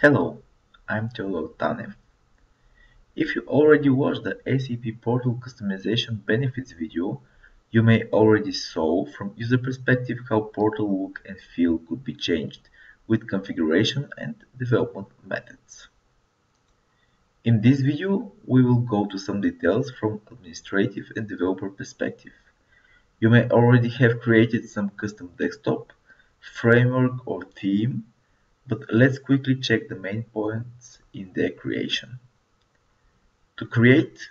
Hello, I'm Teodor Tanev. If you already watched the SAP Portal Customization Benefits video, you may already saw from user perspective how Portal look and feel could be changed with configuration and development methods. In this video, we will go to some details from administrative and developer perspective. You may already have created some custom desktop, framework or theme but let's quickly check the main points in their creation. To create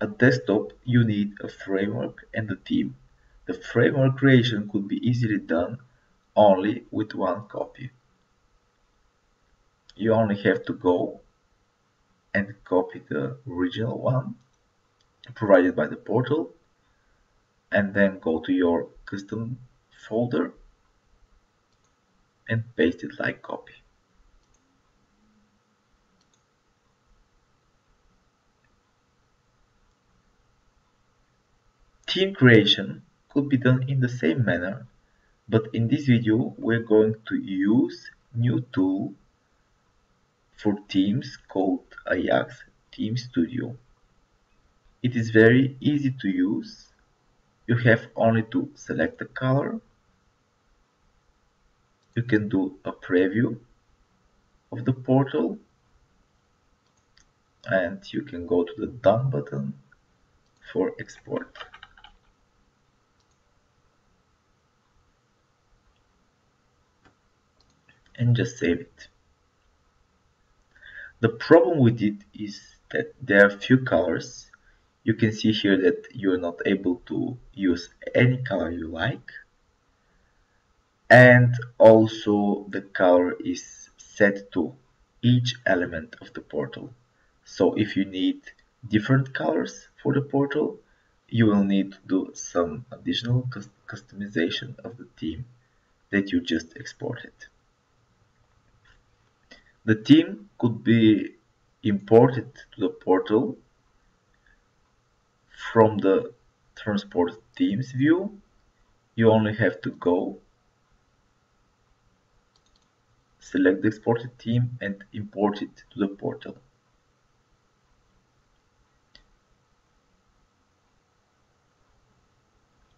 a desktop, you need a framework and a theme. The framework creation could be easily done only with one copy. You only have to go and copy the original one provided by the portal and then go to your custom folder and paste it like copy. Theme creation could be done in the same manner, but in this video we're going to use new tool for themes called Ajax Theme Studio. It is very easy to use. You have only to select the color you can do a preview of the portal. And you can go to the done button for export. And just save it. The problem with it is that there are few colors. You can see here that you're not able to use any color you like and also the color is set to each element of the portal. So if you need different colors for the portal, you will need to do some additional customization of the theme that you just exported. The theme could be imported to the portal from the transport themes view. You only have to go Select the exported theme and import it to the portal.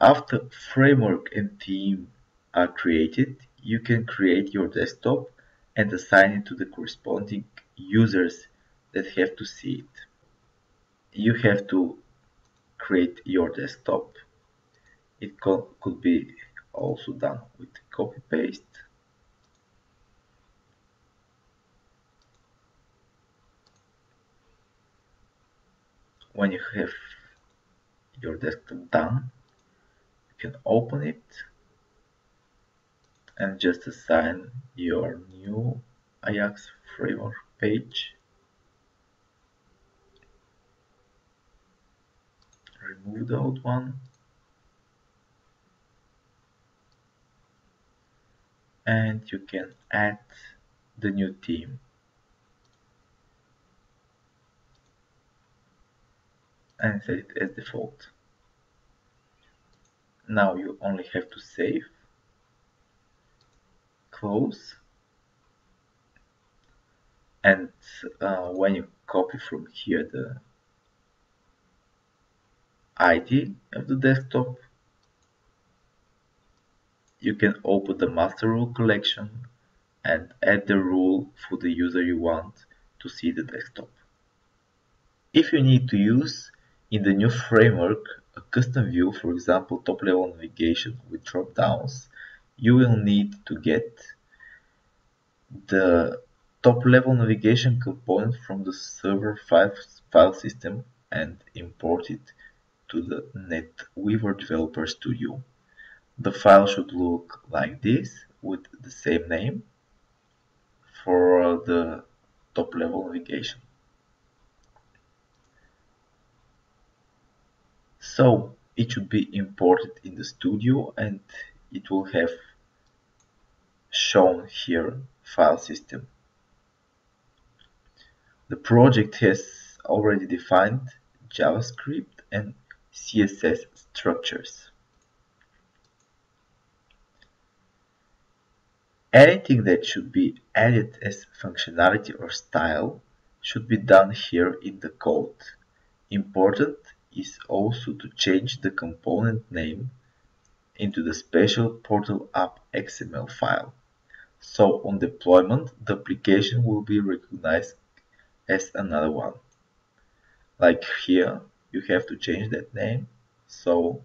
After framework and theme are created, you can create your desktop and assign it to the corresponding users that have to see it. You have to create your desktop. It could be also done with copy paste when you have your desktop done you can open it and just assign your new Ajax framework page. Remove the old one. And you can add the new theme and set it as default. Now you only have to save, close, and uh, when you copy from here the ID of the desktop, you can open the master rule collection and add the rule for the user you want to see the desktop. If you need to use in the new framework, a custom view, for example top-level navigation with drop-downs, you will need to get the top-level navigation component from the server file, system and import it to the NetWeaver Developer Studio. The file should look like this with the same name for the top-level navigation. So it should be imported in the studio and it will have shown here file system the project has already defined JavaScript and CSS structures Anything that should be added as functionality or style should be done here in the code. Important is also to change the component name into the special Portal app XML file. So on deployment, the application will be recognized as another one. Like here, you have to change that name so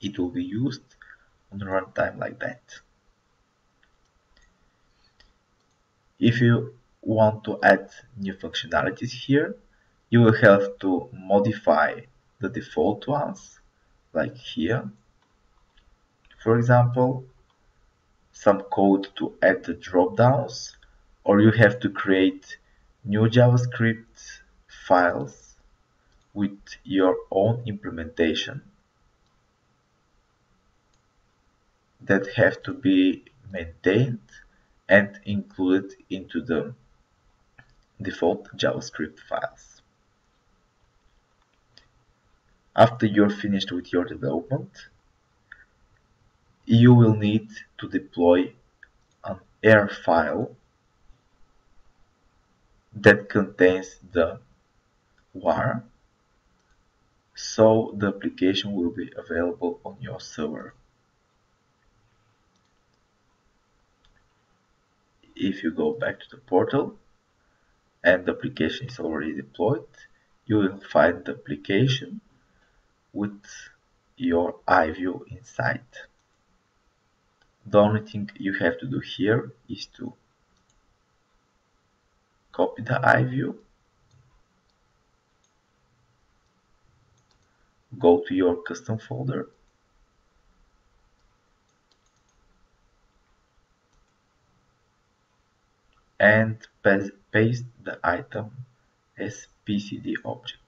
it will be used on runtime like that. If you want to add new functionalities here, you will have to modify the default ones, like here. For example, some code to add the dropdowns, or you have to create new JavaScript files with your own implementation that have to be maintained and included into the default JavaScript files. After you're finished with your development, you will need to deploy an EAR file that contains the WAR so the application will be available on your server. If you go back to the portal and the application is already deployed, you will find the application with your iView inside. The only thing you have to do here is to copy the iView, go to your custom folder and paste the item as PCD object.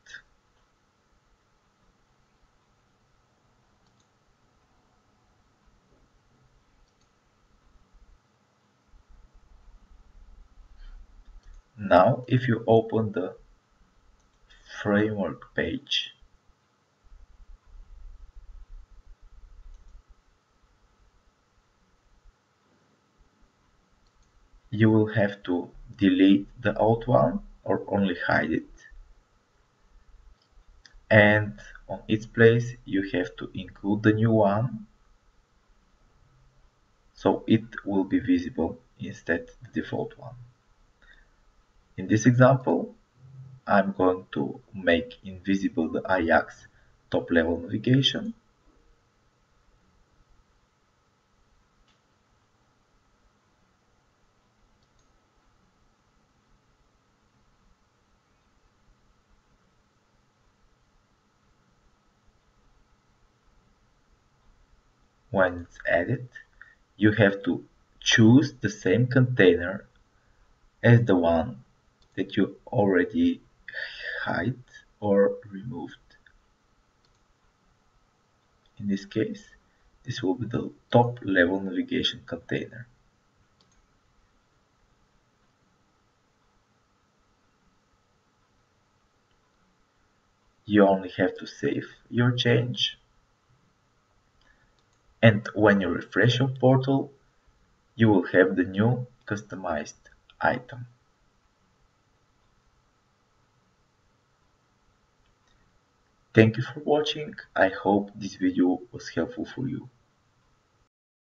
Now if you open the framework page you will have to delete the old one or only hide it and on its place you have to include the new one so it will be visible instead the default one. In this example I'm going to make invisible the Ajax top level navigation. When it's added, you have to choose the same container as the one that you already hide or removed. In this case, this will be the top level navigation container. You only have to save your change and when you refresh your portal you will have the new customized item. Thank you for watching, I hope this video was helpful for you.